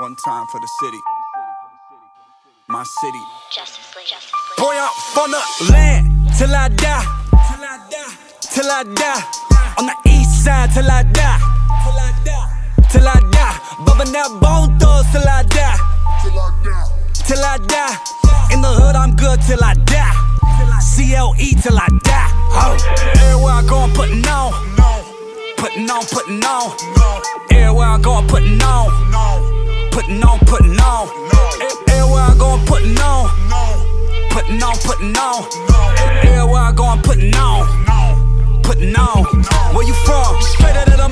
One time for the city. My city. Justice League. Justice League. Boy, I'm from the land till I die. Till I die. Till I die. On the east side till I die. Till I die. Till I die. Bumping that bone thugs till I die. till I die. Till I die. In the hood, I'm good till I die. CLE till I die. Oh. Everywhere I go, I'm putting on. No, Putting on, putting on. no, Everywhere I go, I'm putting on. Putting on. Everywhere I go, I'm putting on. Putting on. Where you from? Straight out of the